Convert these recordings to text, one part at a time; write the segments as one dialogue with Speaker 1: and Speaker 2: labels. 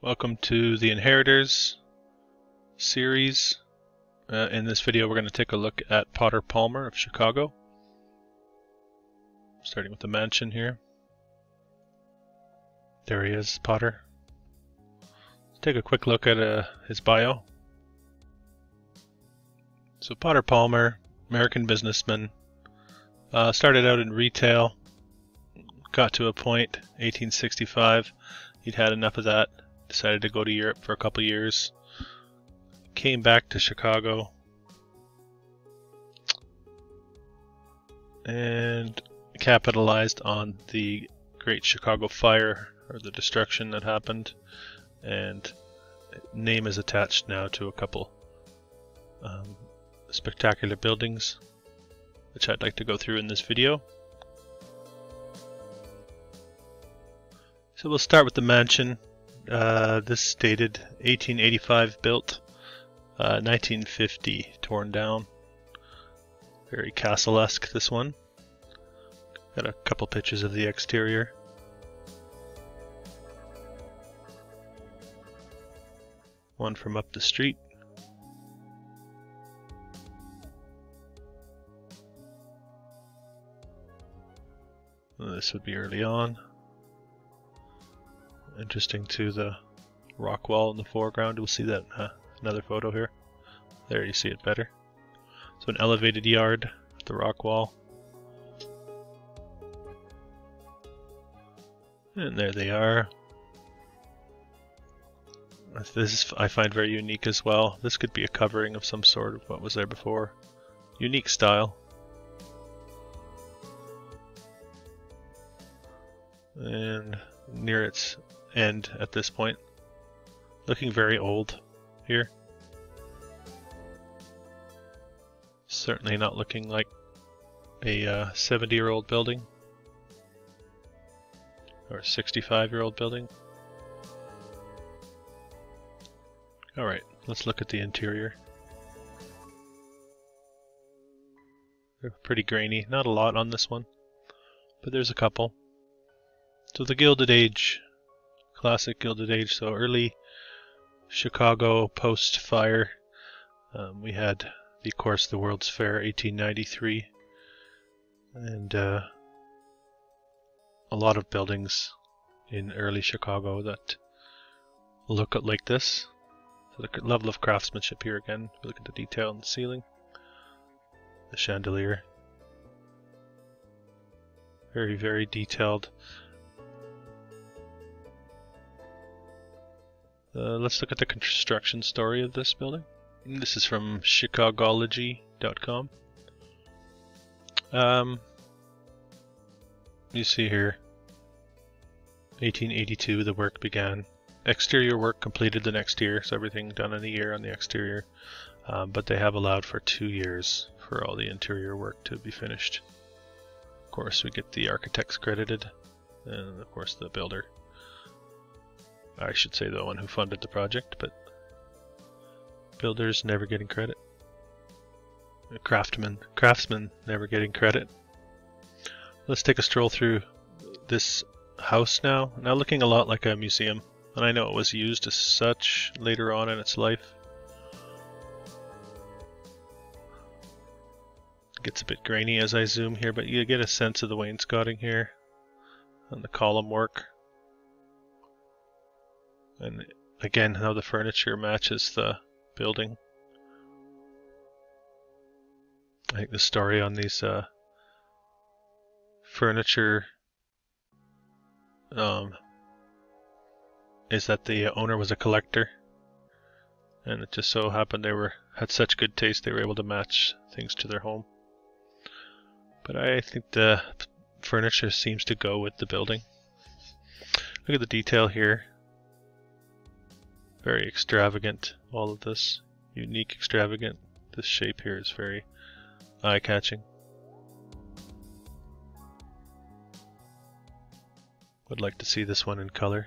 Speaker 1: Welcome to the Inheritors series. Uh, in this video, we're going to take a look at Potter Palmer of Chicago. Starting with the mansion here. There he is, Potter. Let's take a quick look at uh, his bio. So, Potter Palmer, American businessman, uh, started out in retail, got to a point, 1865, he'd had enough of that, decided to go to Europe for a couple years, came back to Chicago, and capitalized on the Great Chicago Fire, or the destruction that happened, and name is attached now to a couple um, spectacular buildings, which I'd like to go through in this video. So we'll start with the mansion. Uh, this dated 1885 built, uh, 1950 torn down. Very castle-esque this one. Got a couple pictures of the exterior. One from up the street. This would be early on. Interesting to the rock wall in the foreground. We'll see that uh, another photo here. There you see it better. So an elevated yard, the rock wall. And there they are. This is, I find very unique as well. This could be a covering of some sort of what was there before. Unique style. and near its end at this point. Looking very old here. Certainly not looking like a 70 uh, year old building or 65 year old building. Alright, let's look at the interior. They're pretty grainy, not a lot on this one, but there's a couple. So the Gilded Age, classic Gilded Age, so early Chicago post fire. Um, we had, of course, the World's Fair 1893, and uh, a lot of buildings in early Chicago that look like this. So the level of craftsmanship here again. Look at the detail in the ceiling, the chandelier. Very, very detailed. Uh, let's look at the construction story of this building. This is from Chicagology.com. Um, you see here, 1882 the work began. Exterior work completed the next year, so everything done in a year on the exterior. Um, but they have allowed for two years for all the interior work to be finished. Of course, we get the architects credited, and of course the builder. I should say the one who funded the project, but builders never getting credit. Uh, craftsmen, craftsmen never getting credit. Let's take a stroll through this house now. Now looking a lot like a museum, and I know it was used as such later on in its life. Gets a bit grainy as I zoom here, but you get a sense of the wainscoting here and the column work. And again, how the furniture matches the building. I think the story on these uh, furniture um, is that the owner was a collector, and it just so happened they were had such good taste they were able to match things to their home. But I think the furniture seems to go with the building. Look at the detail here. Very extravagant, all of this. Unique, extravagant. This shape here is very eye-catching. Would like to see this one in color.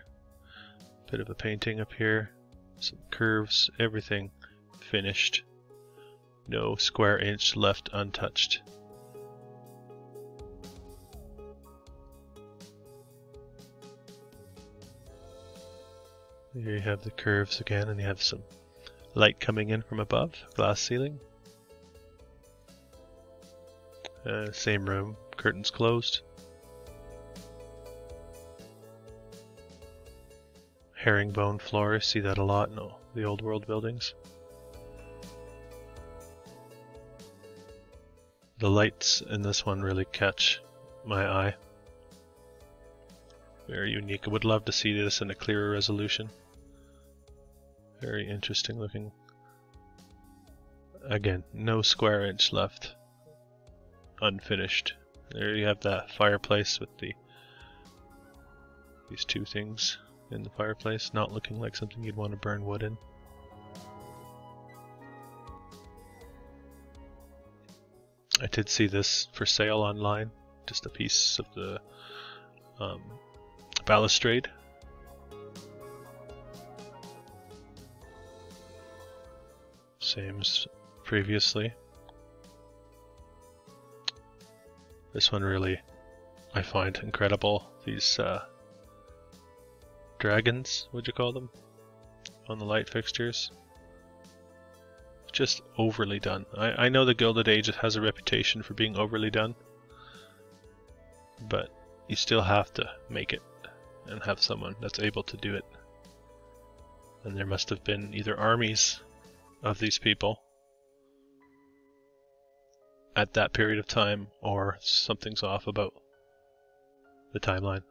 Speaker 1: Bit of a painting up here. Some curves, everything finished. No square inch left untouched. Here you have the curves again, and you have some light coming in from above, glass ceiling. Uh, same room, curtains closed. Herringbone floor, see that a lot in the old world buildings. The lights in this one really catch my eye. Very unique. I would love to see this in a clearer resolution. Very interesting looking. Again, no square inch left unfinished. There you have that fireplace with the these two things in the fireplace, not looking like something you'd want to burn wood in. I did see this for sale online, just a piece of the um, balustrade. Same as previously. This one really, I find incredible. These uh, dragons, would you call them, on the light fixtures. Just overly done. I, I know the Gilded Age has a reputation for being overly done, but you still have to make it and have someone that's able to do it. And there must have been either armies of these people at that period of time, or something's off about the timeline.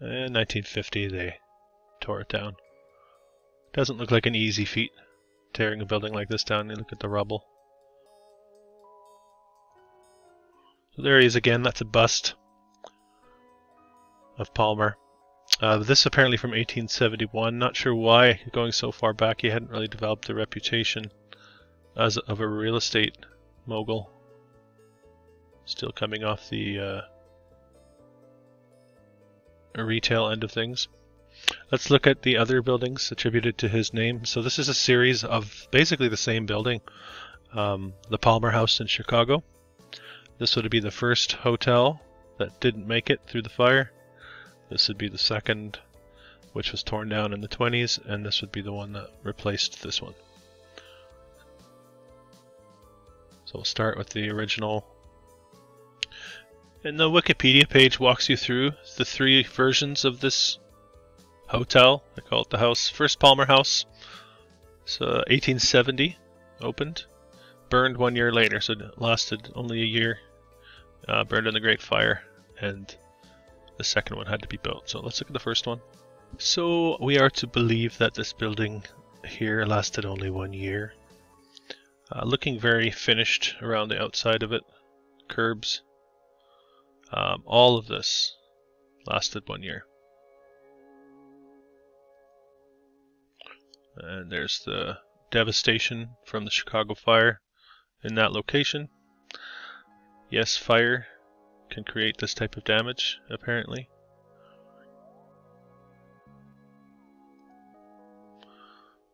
Speaker 1: Eh, In 1950, they tore it down. Doesn't look like an easy feat, tearing a building like this down. You look at the rubble. So there he is again. That's a bust of Palmer. Uh, this apparently from 1871. Not sure why, going so far back, he hadn't really developed a reputation as of a real estate mogul. Still coming off the uh, retail end of things. Let's look at the other buildings attributed to his name. So this is a series of basically the same building. Um, the Palmer House in Chicago. This would be the first hotel that didn't make it through the fire. This would be the second, which was torn down in the 20s, and this would be the one that replaced this one. So we'll start with the original. And the Wikipedia page walks you through the three versions of this hotel. They call it the house. First Palmer House. So 1870 opened. Burned one year later, so it lasted only a year. Uh, burned in the Great Fire. And the second one had to be built. So let's look at the first one. So we are to believe that this building here lasted only one year. Uh, looking very finished around the outside of it. Curbs. Um, all of this lasted one year. And there's the devastation from the Chicago fire in that location. Yes, fire can create this type of damage, apparently.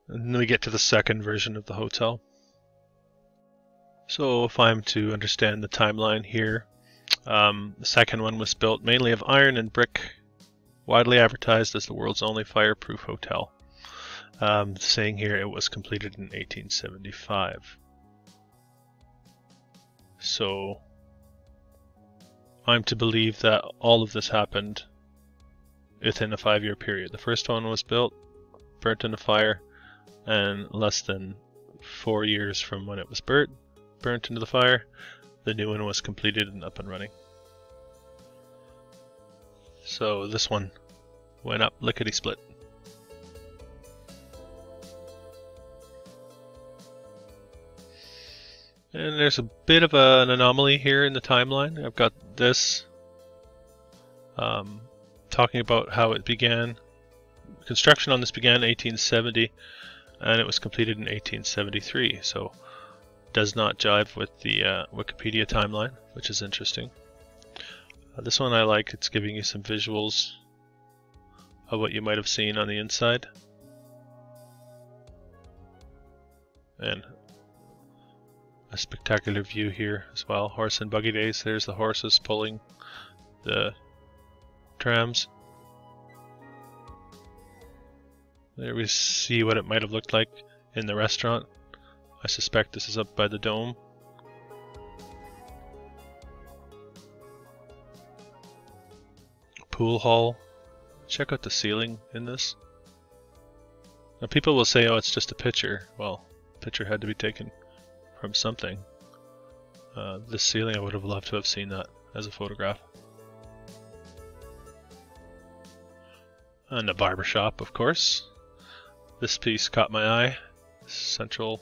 Speaker 1: And then we get to the second version of the hotel. So if I'm to understand the timeline here, um, the second one was built mainly of iron and brick, widely advertised as the world's only fireproof hotel. Um, saying here it was completed in 1875. So I'm to believe that all of this happened within a five year period. The first one was built, burnt in a fire, and less than four years from when it was burnt, burnt into the fire, the new one was completed and up and running. So this one went up lickety split. And there's a bit of a, an anomaly here in the timeline. I've got this um, talking about how it began. Construction on this began in 1870 and it was completed in 1873, so does not jive with the uh, Wikipedia timeline, which is interesting. Uh, this one I like, it's giving you some visuals of what you might have seen on the inside. And a spectacular view here as well. Horse and buggy days. There's the horses pulling the trams. There we see what it might have looked like in the restaurant. I suspect this is up by the dome. Pool hall. Check out the ceiling in this. Now people will say, oh, it's just a picture. Well, picture had to be taken from something. Uh, this ceiling, I would have loved to have seen that as a photograph. And a barber shop, of course. This piece caught my eye. Central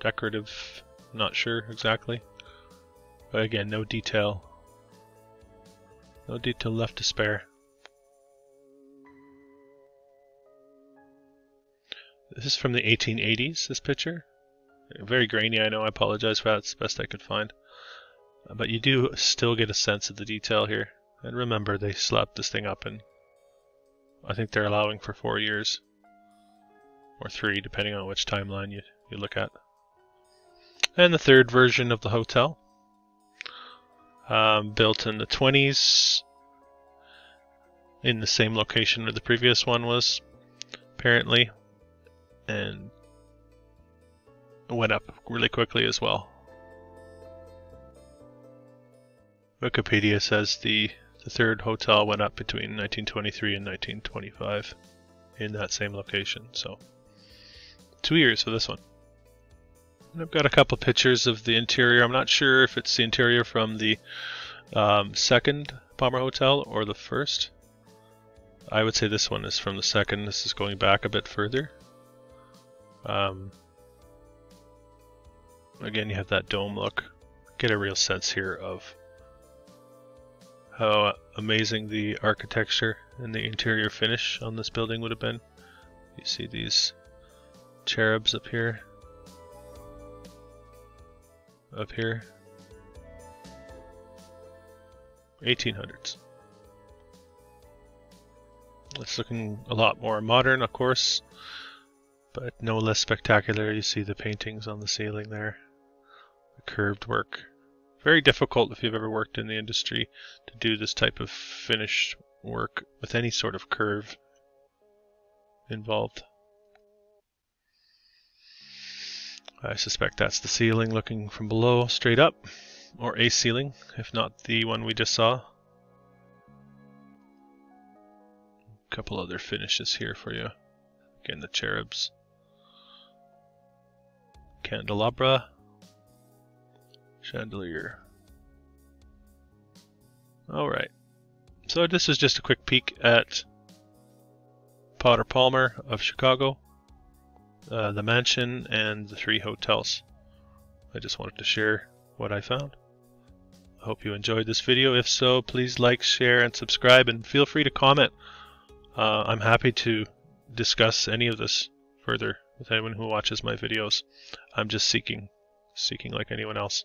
Speaker 1: decorative, not sure exactly. But again, no detail. No detail left to spare. This is from the 1880s, this picture. Very grainy, I know, I apologize for that, it's the best I could find. But you do still get a sense of the detail here. And remember, they slapped this thing up and I think they're allowing for four years. Or three, depending on which timeline you, you look at. And the third version of the hotel. Um, built in the 20s. In the same location where the previous one was, apparently. And went up really quickly as well. Wikipedia says the, the third hotel went up between 1923 and 1925 in that same location. So, two years for this one. And I've got a couple pictures of the interior. I'm not sure if it's the interior from the um, second Palmer Hotel or the first. I would say this one is from the second. This is going back a bit further. Um, again, you have that dome look. Get a real sense here of how amazing the architecture and the interior finish on this building would have been. You see these cherubs up here. Up here. 1800s. It's looking a lot more modern, of course, but no less spectacular. You see the paintings on the ceiling there, the curved work. Very difficult if you've ever worked in the industry to do this type of finished work with any sort of curve involved. I suspect that's the ceiling looking from below straight up, or a ceiling, if not the one we just saw. A couple other finishes here for you. Again, the cherubs. Candelabra chandelier. Alright, so this is just a quick peek at Potter Palmer of Chicago, uh, the mansion, and the three hotels. I just wanted to share what I found. I hope you enjoyed this video. If so, please like, share, and subscribe, and feel free to comment. Uh, I'm happy to discuss any of this further with anyone who watches my videos. I'm just seeking, seeking like anyone else.